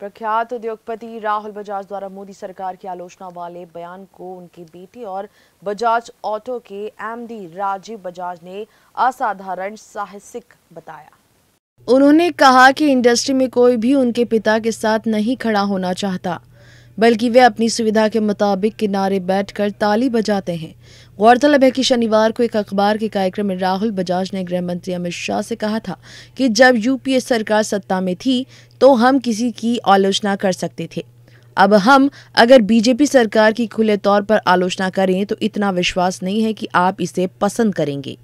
प्रख्यात उद्योगपति राहुल बजाज द्वारा मोदी सरकार की आलोचना वाले बयान को उनकी बेटी और बजाज ऑटो के एमडी राजीव बजाज ने असाधारण साहसिक बताया। उन्होंने कहा कि इंडस्ट्री में कोई भी उनके पिता के साथ नहीं खड़ा होना चाहता। बल्कि वे अपनी सुविधा के मुताबिक किनारे बैठकर ताली बजाते हैं। गौरतलब है कि शनिवार को एक अखबार के कार्यक्रम में राहुल बजाज ने गृह मंत्री अमित शाह से कहा था कि जब यूपीए सरकार सत्ता में थी तो हम किसी की आलोचना कर सकते थे। अब हम अगर बीजेपी सरकार की खुले तौर पर आलोचना करें तो इतना विश्वास नहीं है कि आप इसे पसंद करेंगे।